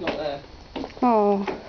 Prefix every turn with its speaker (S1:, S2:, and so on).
S1: Not there.
S2: Oh.